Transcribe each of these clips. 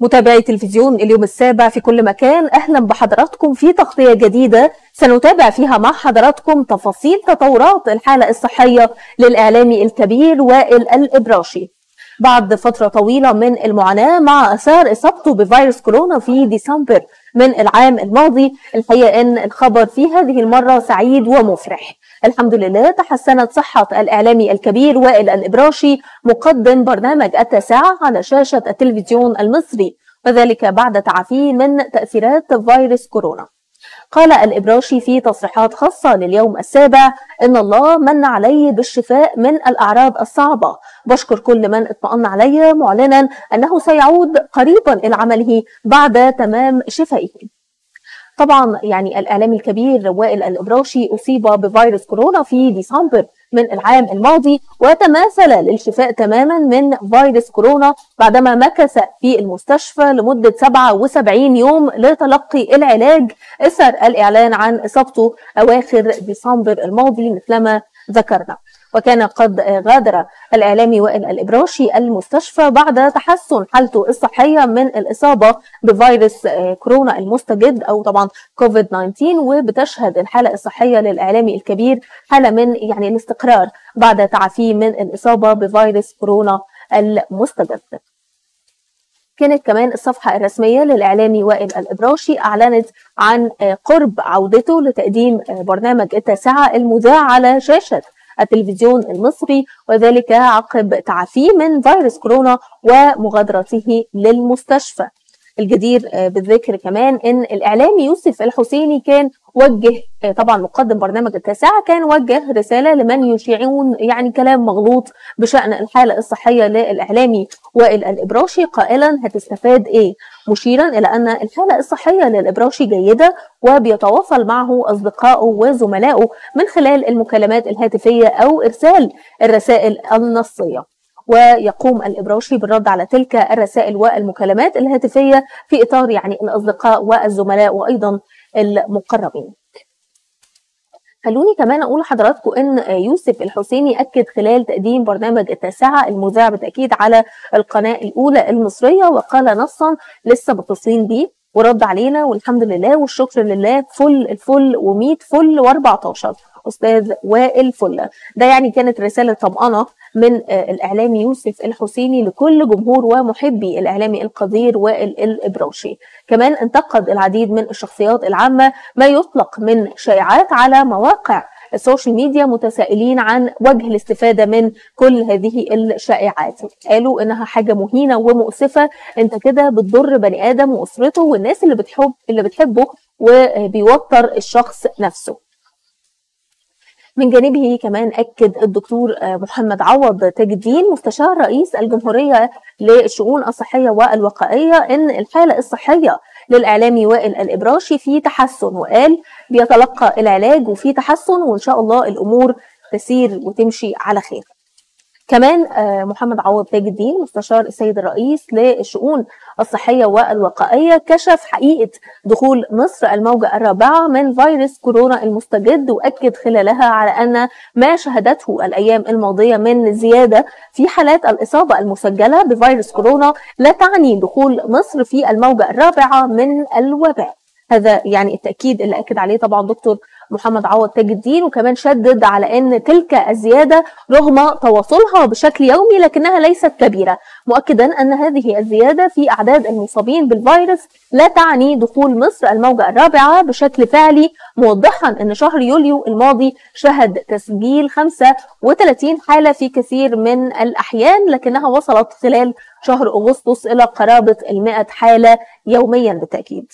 متابعي تلفزيون اليوم السابع في كل مكان أهلا بحضراتكم في تغطية جديدة سنتابع فيها مع حضراتكم تفاصيل تطورات الحالة الصحية للإعلامي الكبير وائل الإبراشي. بعد فترة طويلة من المعاناة مع آثار إصابته بفيروس كورونا في ديسمبر من العام الماضي الحقيقة إن الخبر في هذه المرة سعيد ومفرح. الحمد لله تحسنت صحة الإعلامي الكبير وائل الإبراشي مقدم برنامج التاسعة على شاشة التلفزيون المصري وذلك بعد تعافيه من تأثيرات فيروس كورونا قال الإبراشي في تصريحات خاصة لليوم السابع إن الله من علي بالشفاء من الأعراض الصعبة. بشكر كل من اطمأن علي معلنا أنه سيعود قريبا إلى عمله بعد تمام شفائه. طبعا يعني الاعلامي الكبير وائل الأبراشي أصيب بفيروس كورونا في ديسمبر من العام الماضي وتماثل للشفاء تماما من فيروس كورونا بعدما مكث في المستشفى لمدة 77 يوم لتلقي العلاج. اثر الإعلان عن إصابته أواخر ديسمبر الماضي مثلما ذكرنا. وكان قد غادر الإعلامي وائل الإبراشي المستشفى بعد تحسن حالته الصحية من الإصابة بفيروس كورونا المستجد أو طبعا كوفيد 19 وبتشهد الحالة الصحية للإعلامي الكبير حالة من يعني الاستقرار بعد تعافيه من الإصابة بفيروس كورونا المستجد. كانت كمان الصفحة الرسمية للإعلامي وائل الإبراشي أعلنت عن قرب عودته لتقديم برنامج التاسعة المذاع على شاشة التلفزيون المصري وذلك عقب تعافيه من فيروس كورونا ومغادرته للمستشفى. الجدير بالذكر كمان إن الإعلامي يوسف الحسيني كان وجه طبعا مقدم برنامج التاسعة كان وجه رسالة لمن يشيعون يعني كلام مغلوط بشأن الحالة الصحية للإعلامي وائل الإبراشي قائلا هتستفاد إيه؟ مشيرا إلى أن الحالة الصحية للإبراشي جيدة وبيتواصل معه اصدقائه وزملائه من خلال المكالمات الهاتفية أو إرسال الرسائل النصية. ويقوم الإبراشي بالرد على تلك الرسائل والمكالمات الهاتفية في إطار يعني الأصدقاء والزملاء وأيضا المقربين. خلوني كمان أقول لحضراتكم إن يوسف الحسيني أكد خلال تقديم برنامج التاسعة المذاع بالتأكيد على القناة الأولى المصرية وقال نصا لسه متصلين بيه. ورد علينا والحمد لله والشكر لله فل الفل و100 فل و14 أستاذ وائل فلة. ده يعني كانت رسالة طمأنة من الاعلامي يوسف الحسيني لكل جمهور ومحبي الإعلامي القدير وائل الابراشي كمان انتقد العديد من الشخصيات العامة ما يطلق من شائعات على مواقع ال social media متسائلين عن وجه الاستفادة من كل هذه الشائعات. قالوا إنها حاجة مهينة ومؤسفة. أنت كده بتضر بني آدم وأسرته والناس اللي بتحب اللي بتحبه وبيوتر الشخص نفسه. من جانبه كمان أكد الدكتور محمد عوض تاج الدين مستشار رئيس الجمهورية للشؤون الصحية والوقائية إن الحالة الصحية للإعلامي وائل الإبراشي في تحسن وقال بيتلقى العلاج وفي تحسن وإن شاء الله الأمور تسير وتمشي على خير. كمان محمد عوض تاج الدين مستشار السيد الرئيس للشؤون الصحية والوقائية كشف حقيقة دخول مصر الموجة الرابعة من فيروس كورونا المستجد وأكد خلالها على أن ما شهدته الأيام الماضية من زيادة في حالات الإصابة المسجلة بفيروس كورونا لا تعني دخول مصر في الموجة الرابعة من الوباء. هذا يعني التأكيد اللي أكد عليه طبعا دكتور محمد عوض تاج الدين وكمان شدد على إن تلك الزيادة رغم تواصلها بشكل يومي لكنها ليست كبيرة مؤكدا أن هذه الزيادة في أعداد المصابين بالفيروس لا تعني دخول مصر الموجة الرابعة بشكل فعلي موضحا أن شهر يوليو الماضي شهد تسجيل 35 حالة في كثير من الأحيان لكنها وصلت خلال شهر أغسطس إلى قرابة ال 100 حالة يوميا بالتأكيد.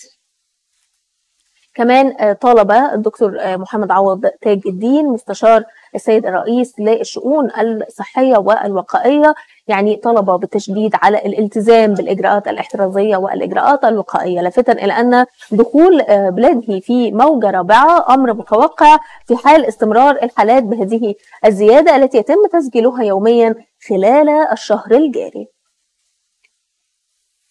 كمان طالب الدكتور محمد عوض تاج الدين مستشار السيد الرئيس للشؤون الصحية والوقائية. يعني طلب بالتشديد على الالتزام بالإجراءات الاحترازية والإجراءات الوقائية لافتا إلى أن دخول بلاده في موجة رابعة أمر متوقع في حال استمرار الحالات بهذه الزيادة التي يتم تسجيلها يوميا خلال الشهر الجاري.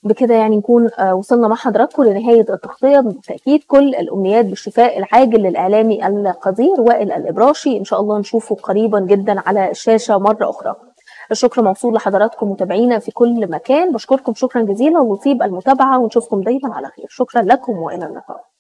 بكده يعني نكون وصلنا مع حضراتكم لنهاية التغطية. بالتأكيد كل الأمنيات بالشفاء العاجل للإعلامي القدير وائل الإبراشي. إن شاء الله نشوفه قريبا جدا على الشاشة مرة أخرى. الشكر موصول لحضراتكم متابعينا في كل مكان. بشكركم شكرا جزيلا. ونطيب المتابعة ونشوفكم دايما على خير. شكرا لكم وإلى اللقاء.